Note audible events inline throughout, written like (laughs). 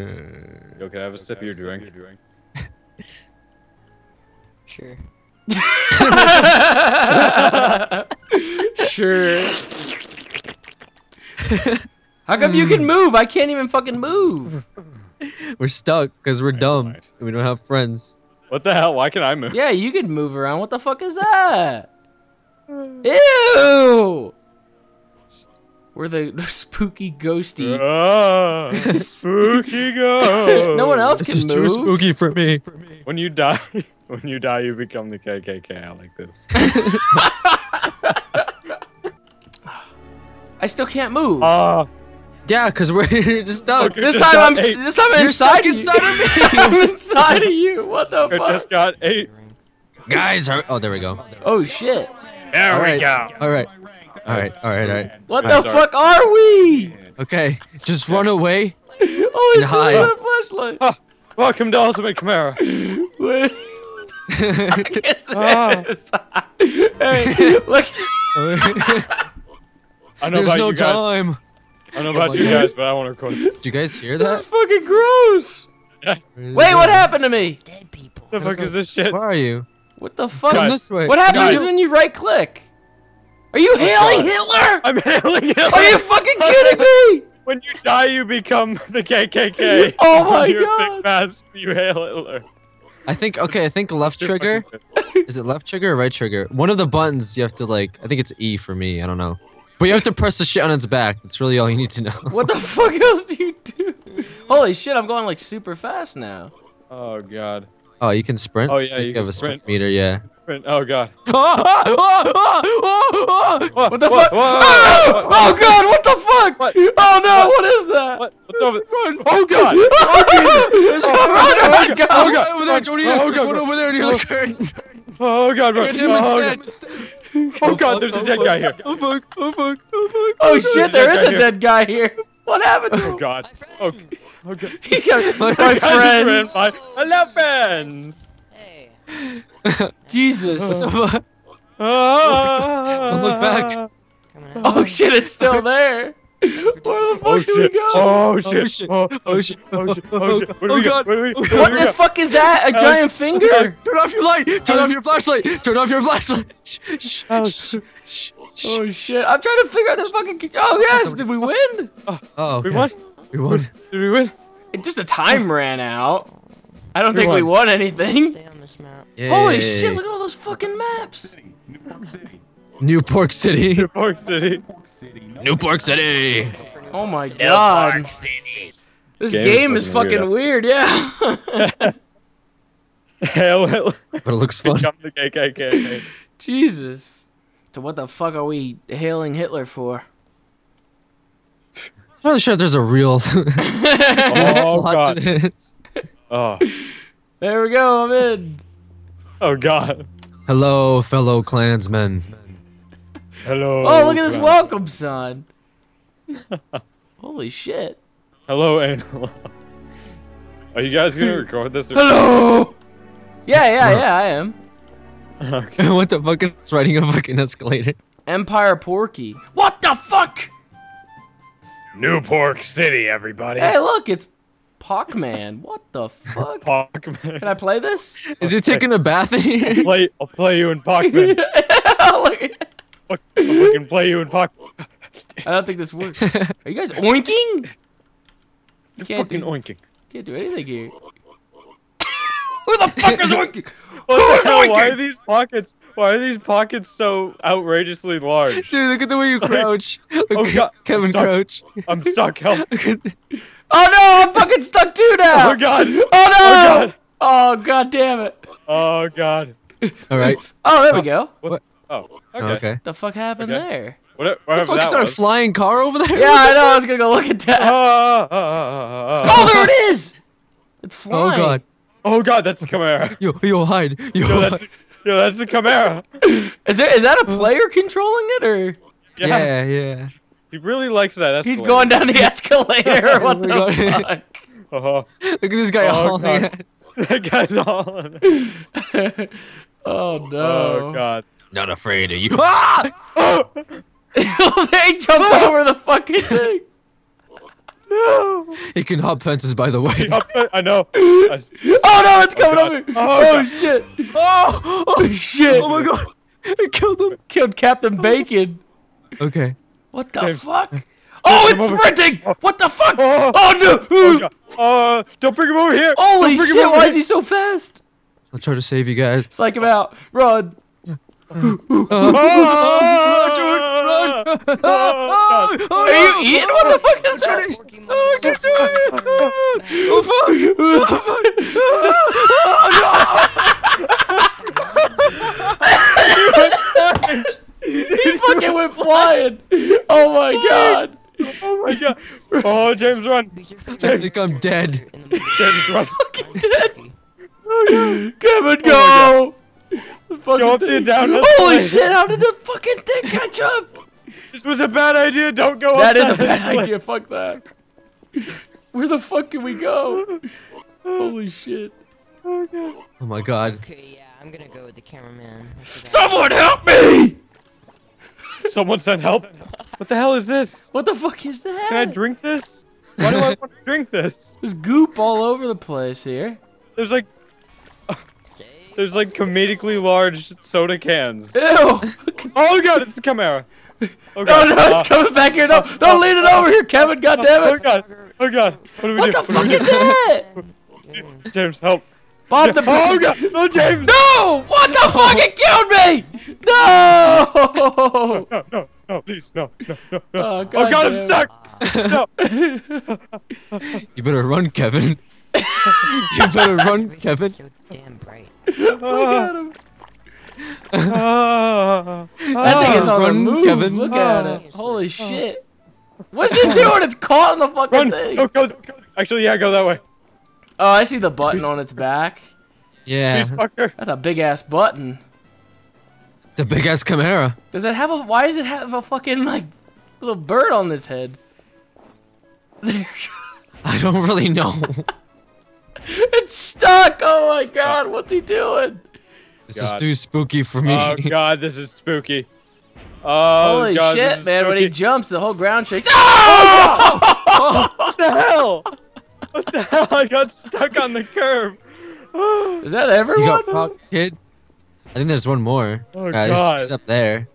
Uh, Yo, can I have a sip of your drink? (laughs) Sure. (laughs) sure. How come you can hmm. move? I can't even fucking move. We're stuck because we're dumb. and We don't have friends. What the hell? Why can I move? Yeah, you can move around. What the fuck is that? Ew! We're (laughs) the spooky ghosty. Ah, (laughs) spooky (laughs) ghost. No one else This can is move. too spooky for me. When you die, when you die, you become the KKK. I like this. I still can't move. Ah, Yeah, because we're just stuck. This just time I'm eight. this time I'm You're inside stuck inside of me. I'm inside of you. What the I fuck? just got eight. Guys, are... oh, there we go. Oh shit. There All we right. go. All right. All right. All right. All right. What I'm the sorry. fuck are we? Okay. Just run away. (laughs) Oh, And it's hide. a flashlight. Ah, welcome to Ultimate Chimera. (laughs) What (laughs) is Ah. this? hey, look. I know There's about no you guys. time. I know about you guys, but I want to record this. Did you guys hear that? That's that? fucking gross. Wait, what happened to me? Dead people. What the fuck is this shit? Where are you? What the fuck? Come Guys. this way. What happens Guys. when you right click? Are you hailing Hitler? (laughs) I'm hailing Hitler. Are you fucking kidding me? When you die, you become the KKK. (laughs) Oh my You're a God. big mask. You hail Hitler. I think. Okay. I think left trigger. Is it left trigger or right trigger? One of the buttons you have to like. I think it's E for me. I don't know. But you have to press the shit on its back. That's really all you need to know. (laughs) What the fuck else do you do? Holy shit, I'm going like super fast now. Oh god. Oh, you can sprint. Oh, yeah, think you have a sprint sprint. meter. Yeah. Sprint. Oh god. (laughs) What the fuck? Ah! oh! oh god, what the fuck? What? Oh no, what is that? What? What's over? Run! Oh god. (laughs) There's one oh, right oh, God. Oh, god. Oh, God. Oh, over there, Jody. Oh, There's one over there near the curtain. Oh god, bro. Oh, god. Oh god, there's a dead guy here. Oh fuck! Oh fuck! Oh fuck! Oh shit, There's a a dead guy here. What happened Oh god. Oh, oh god. He got (laughs) my Guys, friends. My hello friends. Hey. (laughs) Jesus. (laughs) Ah. look back. Oh shit, it's still there. Where the fuck Oh do we go? Oh shit. Oh shit. Oh Oh shit! Oh shit. Oh shit. Where do Oh we go? god! Where do we- Oh, where do What we the go? fuck is that? A giant finger? Turn off your light! Turn off your flashlight! Turn off your flashlight! Shh, shh, Oh, shh, shh, shh. Oh shit! I'm trying to figure out this fucking. Oh yes, did we win? Oh, oh, We okay. won? We won. Did we win? It just the time ran out. I don't We think we won. won anything. Stay on this map. Holy shit! Look at all those fucking maps. New Pork City. (laughs) New Park City. New Pork City. Oh my god. This Game game, is is fucking fucking weird, yeah. (laughs) Hell, Hitler. But it looks fun. (laughs) Jesus. So what the fuck are we hailing Hitler for? I'm not sure if there's a real (laughs) Oh plot to god. this. Oh. There we go, I'm in. Oh god. Hello, fellow clansmen. Hello. Oh, look at this friend. welcome sign. (laughs) Holy shit. Hello, Anal. Are you guys gonna (laughs) record this? Hello! Yeah, yeah, yeah, I am. Okay. (laughs) what the fuck is riding a fucking escalator? Empire Porky. What the fuck? New Pork City, everybody. Hey, look, it's Pac-Man. What the fuck? (laughs) Pac-Man. Can I play this? Is he taking a bath in here? Play, I'll play you in Pac-Man. (laughs) Look at- I'll fucking play you in Pac. I don't think this works. Are you guys oinking? You can't Fucking do, oinking. can't do anything here. Who the fuck is oinking? (laughs) What the hell? Why are these pockets? Why are these pockets so outrageously large? Dude, look at the way you (laughs) crouch. Look Oh, God. Kevin I'm stuck. Crouch. I'm stuck. Help! (laughs) Look at the- Oh no, I'm fucking stuck too now. Oh god! Oh no! Oh god! Oh god damn it! Oh god! All right. Oh, there we go. What? Oh, okay. Okay. The fuck happened Okay. there? What, The whatever fuck that is that a was. flying car over there? Yeah, I know. I was gonna go look at that. Ah, ah, ah, Oh, there it is. It's Oh flying. god. Oh god, that's the Chimera. Yo, yo, hide. Yo, Yo, that's the, yo, that's the Chimera. Is there? Is that a player controlling it, or Yeah, Yeah, yeah. he really likes that. he's going down the escalator? (laughs) what the Oh fuck? Uh-huh. Look at this guy Oh, hauling ass. (laughs) that guy's all. on it. (laughs) oh no! Oh god. Not afraid of you. Ah! Oh, they jumped over the fucking thing. No. He can hop fences, by the way. I know. I- (laughs) Oh no, it's coming God. over! Oh, Oh, shit! Oh! Oh shit! Oh my god! It killed him. Killed Captain Bacon. Okay. What the James. fuck? Oh, it's sprinting! What the fuck? Oh. Oh no! Oh, God. Uh, don't bring him over here. Holy Don't bring him shit! Why here. is he so fast? I'll try to save you guys. Psych him out! Run! (laughs) Oh, George, run! Oh, God. Are you eating? What the fuck is that? Pokemon. Oh, I can't do it! Oh, fuck! He fucking went flying! Oh my god! Oh my god. Oh, James, run. Who's your favorite I think I'm dead. in the movie? James, run. Fucking dead! Kevin, Oh, oh go! The fucking Go up the thing- down Holy escalator. shit! How did the fucking thing catch up? This was a bad idea. Don't go That up is a bad idea. Fuck that. Where the fuck can we go? Holy shit! Oh my god. Okay, yeah, I'm gonna go with the cameraman. Someone help me! Someone send help. What the hell is this? What the fuck is that? Can I drink this? Why do I want to drink this? There's goop all over the place here. There's like there's like comedically large soda cans. Ew! (laughs) Oh god, it's the Chimera. Oh Oh god. no, it's uh, coming back here. No, uh, don't uh, lean it over here, Kevin. God damn it. Oh it! god. Oh god. What do we What do? the What do we fuck is do? that? (laughs) James, help. Bob the. Oh god. No, James. No! What the fuck? It killed me! No! No, no, no, please, no, no, no, no. Oh, Oh God god, I'm stuck. No. (laughs) You better run, Kevin. (laughs) you better run, Everything's Kevin. So damn bright. Oh, ah, ah, That thing is on the move. Kevin. Look at it. Holy shit. (laughs) What's it doing? It's caught in the fucking Run. thing. Go, go, go. Actually, yeah, go that way. Oh, I see the button on its back. Yeah. Please. That's a big ass button. It's a big ass Chimera. Does it have a? Why does it have a fucking like little bird on its head? (laughs) There. I don't really know. (laughs) It's stuck. Oh my god, what's he doing? This is too spooky for me. Oh (laughs) god, this is spooky. Oh Holy god, this shit, is man! When he jumps, the whole ground shakes. Ah! (laughs) What the hell? What the hell? I got stuck on the curb. Oh (sighs) Is that you everyone? got popped, kid? I think there's one more. Oh, Uh, he's- God. he's up there.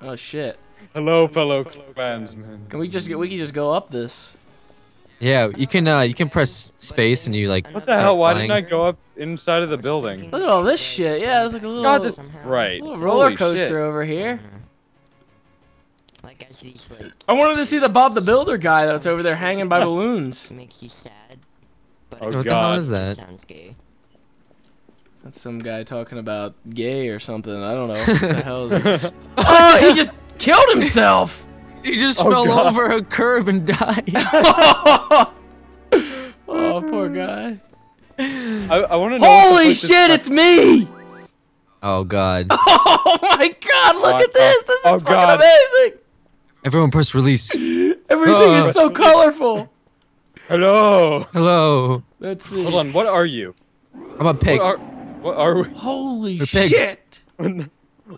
Oh shit! Hello, fellow clansmen. Can we just get? We can just go up this. Yeah, you can uh you can press space and you like What the start hell? Why flying. didn't I go up inside of the building? Look at all this shit. Yeah, it's like a little, God, this is bright. little roller Holy coaster shit. over here. Like, as these, like, I wanted to see the Bob the Builder guy that's over there hanging by balloons. makes you sad. Oh, it What the hell is that? Sounds gay. That's some guy talking about gay or something. I don't know. What the hell is (laughs) it? Oh, he just killed himself. (laughs) He just Oh, fell God. over a curb and died. (laughs) (laughs) oh, poor guy. I, I want to know. Holy shit, it's me! oh god. Oh my god, look Oh, at this! This is oh, fucking God. amazing! Everyone press release. Everything is Oh. so colorful. Hello. Hello. Let's see. Hold on. What are you? I'm a pig. What are? What are we? Holy They're pigs. shit!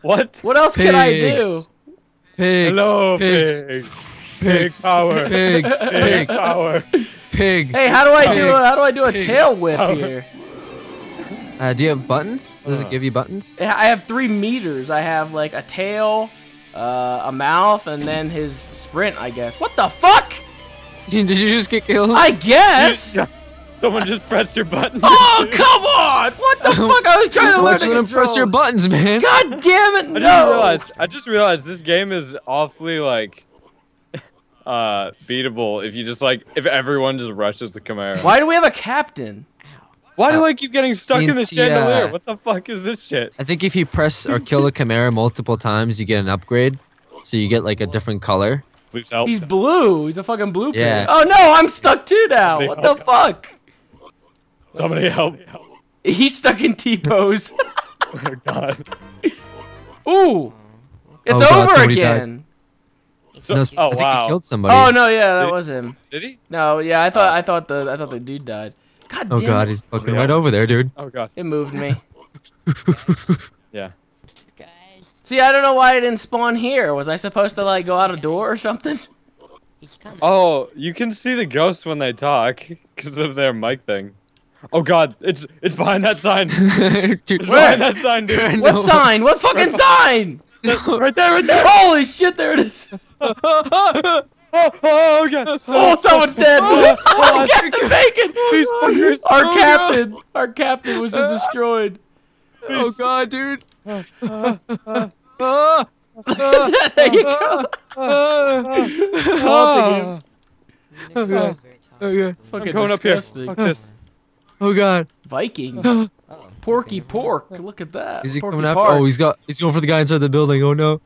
What? What else can I do? Pigs. Pigs. Hello, pigs. pig. Pig Pigs. power. (laughs) Pig. Pig Pig. power. Pig. Hey, how do I do? Pig. A, how do I do a Pig. tail whip Oh. here? Uh, do you have buttons? Does Uh. it give you buttons? I have three meters. I have like a tail, uh, a mouth, and then his sprint. I guess. What the fuck? (laughs) Did you just get killed? I guess. Someone just pressed your button. (laughs) Oh (laughs) come on! What the (laughs) fuck? I was trying to learn Watch the them press your buttons, man. God damn it! no! I just realized. I just realized this game is awfully like, uh, beatable if you just like if everyone just rushes the Chimera. Why do we have a captain? Why do I keep getting stuck in Means, the chandelier? yeah. What the fuck is this shit? I think if you press or kill the Chimera multiple times, you get an upgrade. So you get like a different color. Please help. He's blue. He's a fucking blue pig. Yeah. Oh no, I'm stuck too now. What the fuck? Somebody help. He's stuck in T pose. (laughs) Oh god. Ooh. Oh it's Oh, over somebody died. again. So, No, oh I think wow. he killed somebody. Oh no, yeah, that Did- was him. Did he? No, yeah, I thought oh. I thought the I thought the dude died. God Oh god, it. he's looking Yeah. right over there, dude. Oh god. It moved me. (laughs) Yeah. Guys, See, I don't know why I didn't spawn here. Was I supposed to like go out a door or something? Oh, you can see the ghosts when they talk because of their mic thing. Oh God, it's it's behind that sign. (laughs) Dude, It's Where? behind that sign, dude. What No. sign? What fucking (laughs) sign? right there, right there. Holy shit! There it is. (laughs) Oh, oh, oh, oh God. Oh, someone's dead. Oh, Oh, Captain Bacon. These fuckers. Our Oh, captain. Our captain was just destroyed. oh god, dude. there you go. Taunting him. Okay. go very tall. okay. Fucking I'm going up here. Fuck this. Oh god. Viking. (gasps) Oh, Porky okay, never mind. pork. Look at that. Is he Porky coming after? Park. Oh, he's got. He's going for the guy inside the building. Oh no.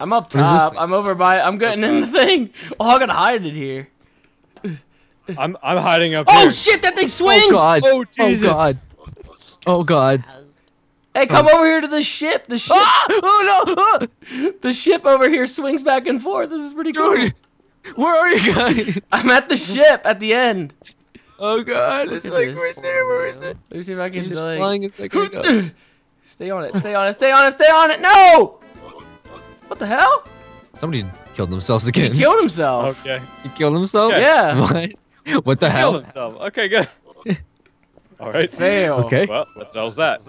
I'm up What is top. I'm over by. I'm getting in the thing. Oh, I gotta hide it here. I'm I'm hiding up Oh here. shit! That thing swings. Oh god. Oh, Jesus. Oh god. Oh god. Hey, come over here to the ship. The ship. Ah! Oh no! Ah! The ship over here swings back and forth. This is pretty cool. Dude, where are you guys? (laughs) I'm at the ship at the end. Oh god, it's like this. right there. Where is it? Let me see if I can He's just like. flying a second ago. Stay on it. Stay on it. Stay on it. Stay on it. No. What the hell? Somebody killed themselves again. He killed himself. Okay. He killed himself? Okay. Yeah. (laughs) What? What the Killed hell? himself. Okay, good. (laughs) All right. Fail. Okay. Well, what sells that?